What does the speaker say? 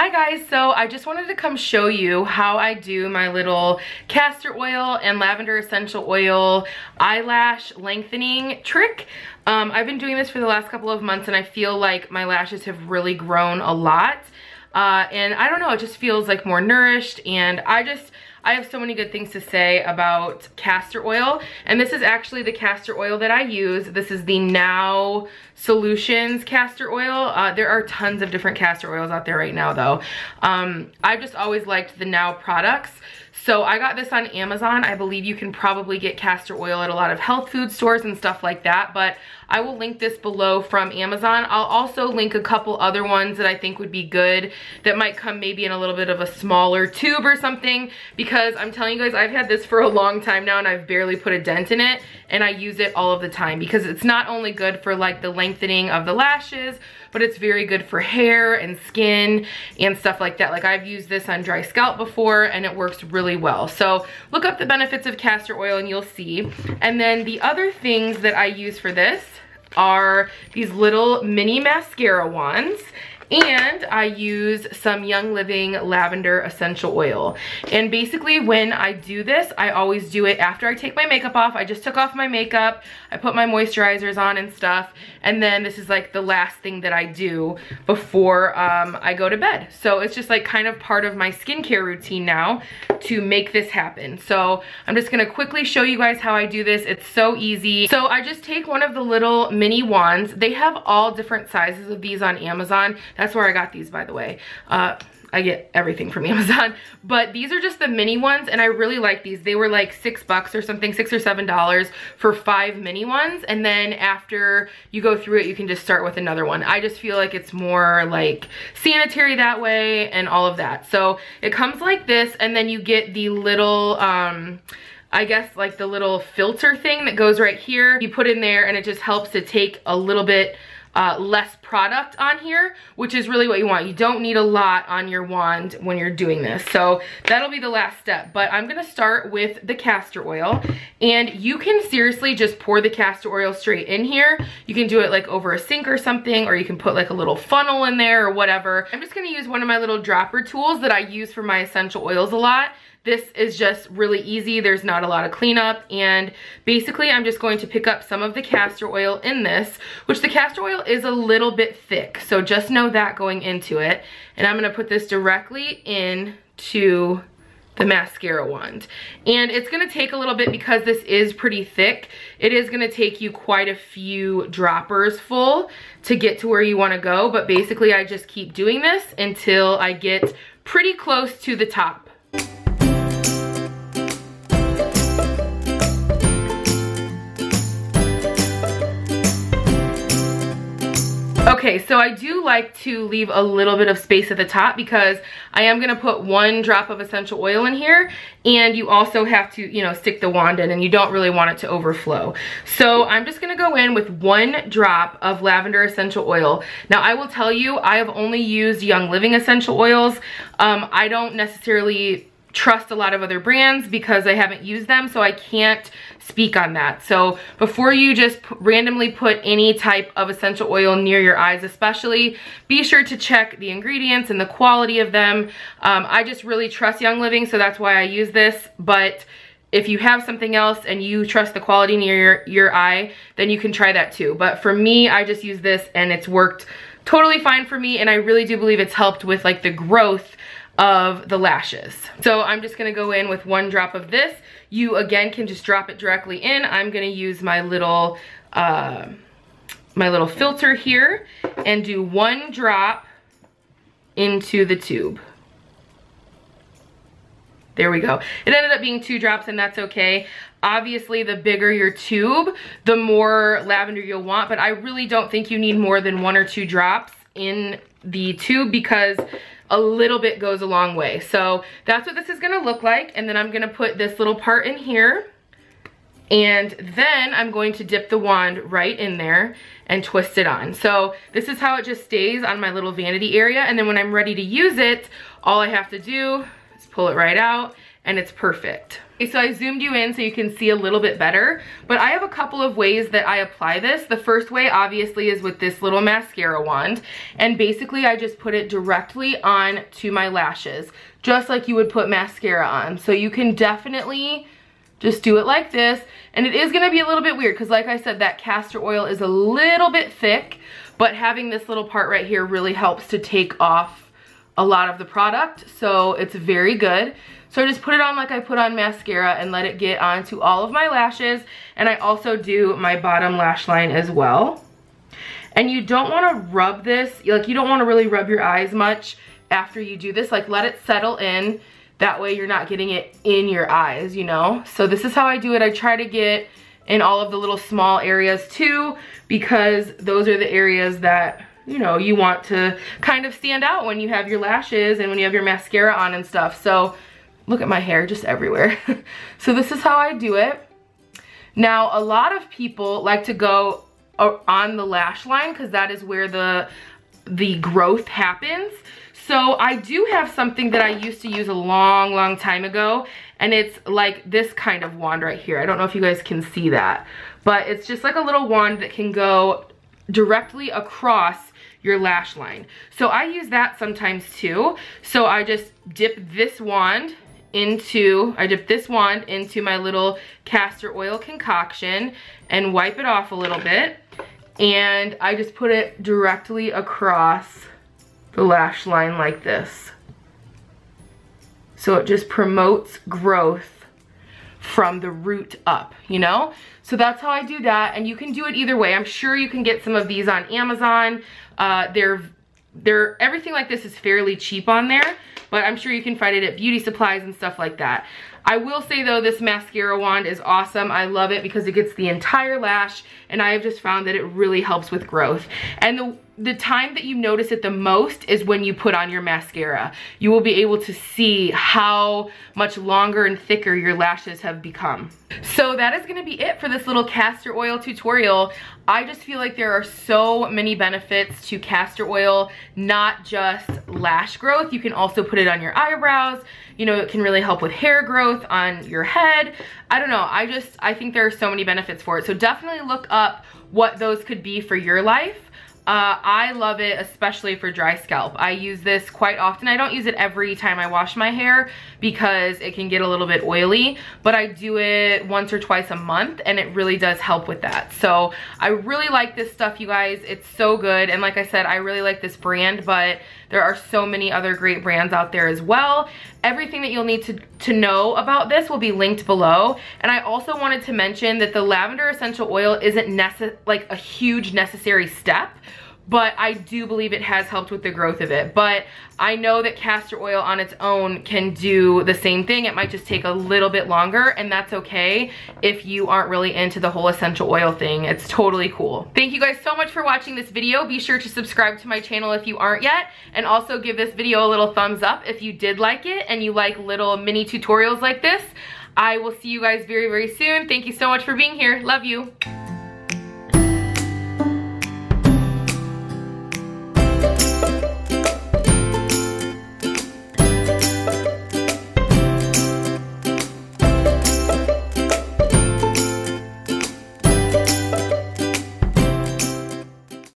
Hi guys, so I just wanted to come show you how I do my little castor oil and lavender essential oil eyelash lengthening trick. Um, I've been doing this for the last couple of months and I feel like my lashes have really grown a lot. Uh, and I don't know, it just feels like more nourished and I just, I have so many good things to say about castor oil. And this is actually the castor oil that I use. This is the Now Solutions castor oil. Uh, there are tons of different castor oils out there right now though. Um, I've just always liked the Now products. So I got this on Amazon. I believe you can probably get castor oil at a lot of health food stores and stuff like that, but I will link this below from Amazon. I'll also link a couple other ones that I think would be good that might come maybe in a little bit of a smaller tube or something because I'm telling you guys, I've had this for a long time now and I've barely put a dent in it and I use it all of the time because it's not only good for like the lengthening of the lashes, but it's very good for hair and skin and stuff like that. Like I've used this on dry scalp before and it works really well. So look up the benefits of castor oil and you'll see. And then the other things that I use for this are these little mini mascara wands and I use some Young Living Lavender Essential Oil. And basically when I do this, I always do it after I take my makeup off. I just took off my makeup, I put my moisturizers on and stuff, and then this is like the last thing that I do before um, I go to bed. So it's just like kind of part of my skincare routine now to make this happen. So I'm just gonna quickly show you guys how I do this. It's so easy. So I just take one of the little mini wands. They have all different sizes of these on Amazon. That's where I got these, by the way. Uh, I get everything from Amazon. But these are just the mini ones and I really like these. They were like six bucks or something, six or seven dollars for five mini ones. And then after you go through it, you can just start with another one. I just feel like it's more like sanitary that way and all of that. So it comes like this and then you get the little, um, I guess like the little filter thing that goes right here. You put in there and it just helps to take a little bit uh, less product on here, which is really what you want. You don't need a lot on your wand when you're doing this. So that'll be the last step. But I'm gonna start with the castor oil. And you can seriously just pour the castor oil straight in here. You can do it like over a sink or something, or you can put like a little funnel in there or whatever. I'm just gonna use one of my little dropper tools that I use for my essential oils a lot. This is just really easy. There's not a lot of cleanup. And basically, I'm just going to pick up some of the castor oil in this, which the castor oil is a little bit thick. So just know that going into it. And I'm going to put this directly into the mascara wand. And it's gonna take a little bit because this is pretty thick. It is gonna take you quite a few droppers full to get to where you wanna go. But basically I just keep doing this until I get pretty close to the top. Okay, so I do like to leave a little bit of space at the top because I am gonna put one drop of essential oil in here and you also have to, you know, stick the wand in and you don't really want it to overflow. So I'm just gonna go in with one drop of lavender essential oil. Now I will tell you, I have only used Young Living essential oils. Um, I don't necessarily trust a lot of other brands because I haven't used them, so I can't speak on that. So before you just randomly put any type of essential oil near your eyes especially, be sure to check the ingredients and the quality of them. Um, I just really trust Young Living, so that's why I use this, but if you have something else and you trust the quality near your, your eye, then you can try that too. But for me, I just use this and it's worked totally fine for me and I really do believe it's helped with like the growth of the lashes. So I'm just gonna go in with one drop of this. You again can just drop it directly in. I'm gonna use my little, uh, my little filter here and do one drop into the tube. There we go. It ended up being two drops and that's okay. Obviously, the bigger your tube, the more lavender you'll want, but I really don't think you need more than one or two drops in the tube because a little bit goes a long way. So that's what this is gonna look like. And then I'm gonna put this little part in here. And then I'm going to dip the wand right in there and twist it on. So this is how it just stays on my little vanity area. And then when I'm ready to use it, all I have to do is pull it right out and it's perfect. Okay, so I zoomed you in so you can see a little bit better, but I have a couple of ways that I apply this. The first way obviously is with this little mascara wand, and basically I just put it directly on to my lashes, just like you would put mascara on. So you can definitely just do it like this, and it is gonna be a little bit weird because like I said, that castor oil is a little bit thick, but having this little part right here really helps to take off a lot of the product, so it's very good. So I just put it on like I put on mascara and let it get onto all of my lashes. And I also do my bottom lash line as well. And you don't want to rub this, like you don't want to really rub your eyes much after you do this. Like let it settle in. That way you're not getting it in your eyes, you know? So this is how I do it. I try to get in all of the little small areas too because those are the areas that you know, you want to kind of stand out when you have your lashes and when you have your mascara on and stuff. So Look at my hair just everywhere. so this is how I do it. Now, a lot of people like to go uh, on the lash line because that is where the, the growth happens. So I do have something that I used to use a long, long time ago, and it's like this kind of wand right here. I don't know if you guys can see that, but it's just like a little wand that can go directly across your lash line. So I use that sometimes too. So I just dip this wand into, I dip this wand into my little castor oil concoction and wipe it off a little bit. And I just put it directly across the lash line like this. So it just promotes growth from the root up, you know? So that's how I do that, and you can do it either way. I'm sure you can get some of these on Amazon. Uh, they're, they're, everything like this is fairly cheap on there but I'm sure you can find it at beauty supplies and stuff like that. I will say though, this mascara wand is awesome. I love it because it gets the entire lash and I have just found that it really helps with growth. And the the time that you notice it the most is when you put on your mascara. You will be able to see how much longer and thicker your lashes have become. So that is gonna be it for this little castor oil tutorial. I just feel like there are so many benefits to castor oil, not just lash growth. You can also put it on your eyebrows. You know, it can really help with hair growth on your head. I don't know, I just, I think there are so many benefits for it. So definitely look up what those could be for your life. Uh, I love it, especially for dry scalp. I use this quite often. I don't use it every time I wash my hair because it can get a little bit oily, but I do it once or twice a month and it really does help with that. So I really like this stuff, you guys. It's so good. And like I said, I really like this brand, but there are so many other great brands out there as well. Everything that you'll need to, to know about this will be linked below. And I also wanted to mention that the lavender essential oil isn't like a huge necessary step but I do believe it has helped with the growth of it. But I know that castor oil on its own can do the same thing. It might just take a little bit longer and that's okay if you aren't really into the whole essential oil thing. It's totally cool. Thank you guys so much for watching this video. Be sure to subscribe to my channel if you aren't yet and also give this video a little thumbs up if you did like it and you like little mini tutorials like this. I will see you guys very, very soon. Thank you so much for being here. Love you.